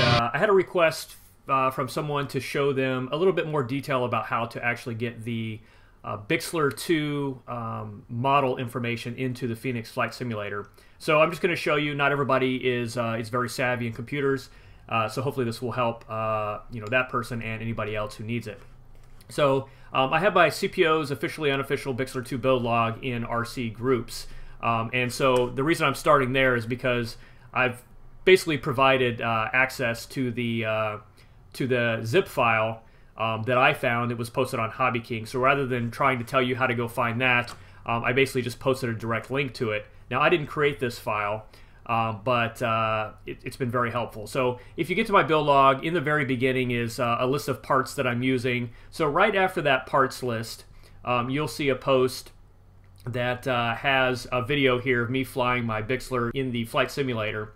Uh, I had a request uh, from someone to show them a little bit more detail about how to actually get the uh, Bixler 2 um, model information into the Phoenix Flight Simulator. So I'm just going to show you. Not everybody is uh, is very savvy in computers, uh, so hopefully this will help you know that person and anybody else who needs it. So um, I have my CPO's officially unofficial Bixler 2 build log in RC groups. Um, and so the reason I'm starting there is because I've basically provided uh, access to the uh, to the zip file um, that I found. It was posted on Hobby King. So rather than trying to tell you how to go find that, um, I basically just posted a direct link to it. Now I didn't create this file. Um, but uh, it, has been very helpful. So if you get to my build log, in the very beginning is uh, a list of parts that I'm using. So right after that parts list, um, you'll see a post that uh, has a video here of me flying my Bixler in the flight simulator.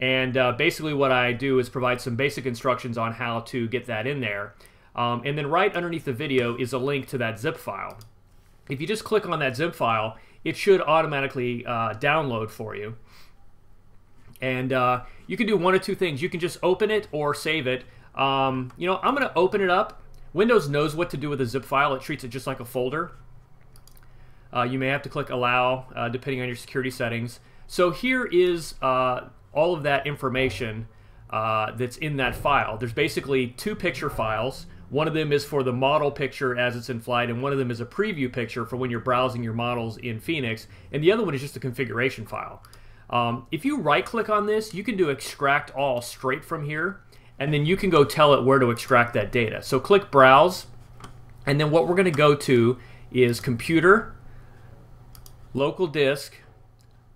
And uh, basically what I do is provide some basic instructions on how to get that in there. Um, and then right underneath the video is a link to that zip file. If you just click on that zip file, it should automatically uh, download for you. And uh, you can do one of two things. You can just open it or save it. Um, you know, I'm going to open it up. Windows knows what to do with a zip file. It treats it just like a folder. Uh, you may have to click allow uh, depending on your security settings. So here is uh, all of that information uh, that's in that file. There's basically two picture files. One of them is for the model picture as it's in flight, and one of them is a preview picture for when you're browsing your models in Phoenix, and the other one is just a configuration file. Um, if you right click on this, you can do extract all straight from here, and then you can go tell it where to extract that data. So click browse, and then what we're going to go to is computer, local disk,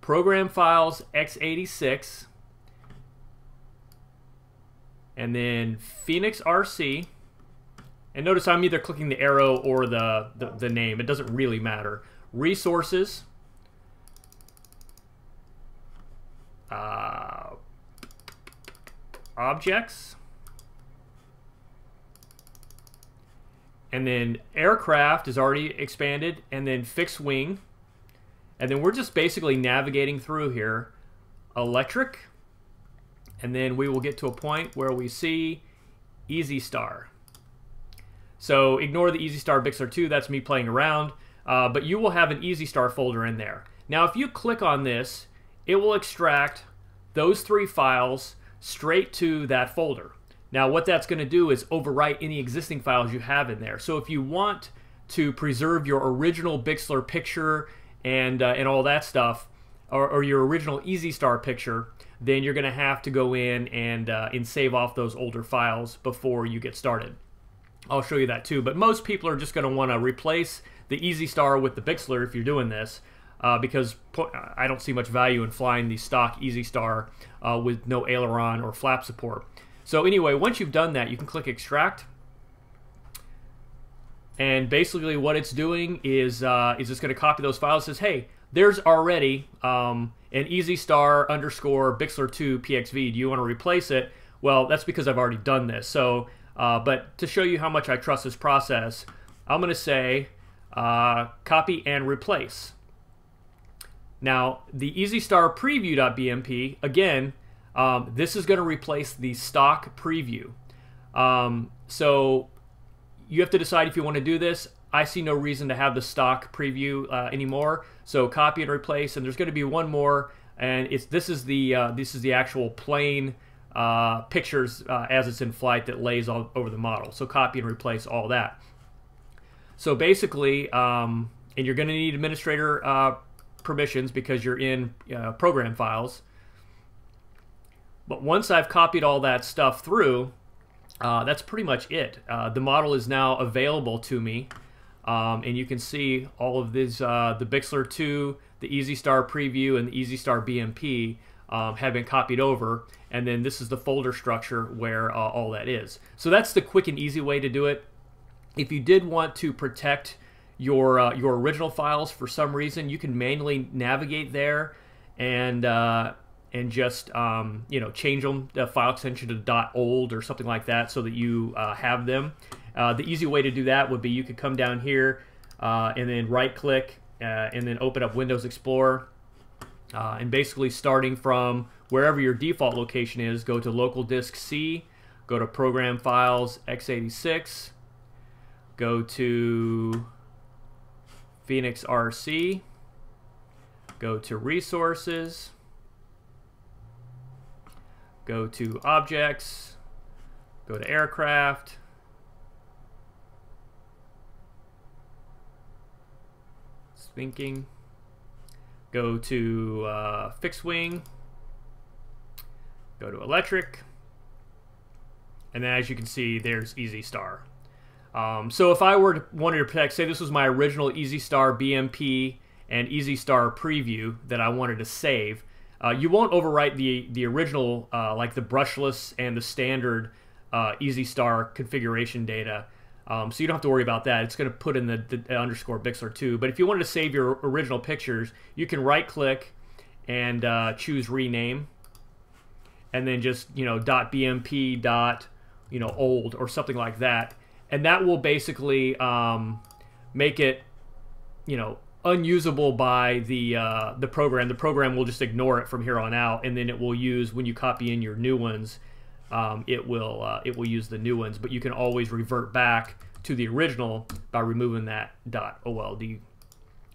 program files x86, and then Phoenix RC. And notice I'm either clicking the arrow or the, the, the name. It doesn't really matter. Resources. uh, objects, and then aircraft is already expanded, and then fixed wing, and then we're just basically navigating through here, electric, and then we will get to a point where we see Easy Star. So ignore the Easy Star Bixler 2, that's me playing around, uh, but you will have an Easy Star folder in there. Now if you click on this, it will extract those three files straight to that folder. Now what that's going to do is overwrite any existing files you have in there. So if you want to preserve your original Bixler picture and, uh, and all that stuff, or, or, your original Easy Star picture, then you're going to have to go in and, uh, and save off those older files before you get started. I'll show you that too, but most people are just going to want to replace the Easy Star with the Bixler if you're doing this uh, because I don't see much value in flying the stock Easy Star uh, with no aileron or flap support. So anyway, once you've done that, you can click Extract. And basically what it's doing is, uh, is it's going to copy those files. Says, hey, there's already um, an Easy Star underscore Bixler 2 PXV. Do you want to replace it? Well, that's because I've already done this. So, uh, but to show you how much I trust this process, I'm going to say uh, copy and replace. Now, the EasyStar Preview.bmp, again, um, this is going to replace the stock preview. Um, so you have to decide if you want to do this. I see no reason to have the stock preview uh, anymore. So copy and replace, and there's going to be one more, and it's this is the uh, this is the actual plane uh, pictures uh, as it's in flight that lays all over the model. So copy and replace all that. So basically, um, and you're going to need administrator uh, permissions because you're in uh, program files. But once I've copied all that stuff through, uh, that's pretty much it. Uh, the model is now available to me. Um, and you can see all of these, uh, the Bixler 2, the Easy Star Preview, and the Easy Star BMP um, have been copied over. And then this is the folder structure where uh, all that is. So that's the quick and easy way to do it. If you did want to protect your uh, your original files for some reason, you can manually navigate there and uh, and just um, you know change them the file extension to .old or something like that so that you uh, have them. Uh, the easy way to do that would be you could come down here uh, and then right click uh, and then open up Windows Explorer Uh, and basically starting from wherever your default location is, go to local disk C, go to program files x86, go to Phoenix RC, go to resources, go to objects, go to aircraft, thinking. Go to uh, fixed wing. Go to electric. And then as you can see, there's Easy Star. Um, so if I were to wanted to protect, say this was my original Easy Star BMP and Easy Star preview that I wanted to save, uh, you won't overwrite the the original uh, like the brushless and the standard uh, Easy Star configuration data. Um, so you don't have to worry about that. It's going to put in the, the underscore Bixler 2. But if you wanted to save your original pictures, you can right click and uh, choose rename, and then just you know dot bmp dot you know old or something like that, and that will basically um, make it you know unusable by the uh, the program. The program will just ignore it from here on out, and then it will use when you copy in your new ones um, it will uh, it will use the new ones, but you can always revert back to the original by removing that .old.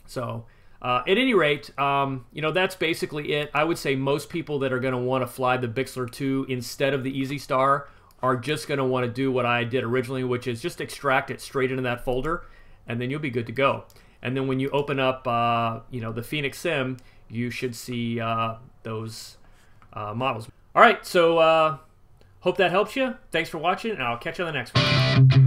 So uh, at any rate, um, you know that's basically it. I would say most people that are going to want to fly the Bixler 2 instead of the Easy Star are just going to want to do what I did originally, which is just extract it straight into that folder, and then you'll be good to go. And then when you open up, uh, you know, the Phoenix Sim, you should see uh, those uh, models. All right, so uh, Hope that helps you. Thanks for watching, and I'll catch you on the next one.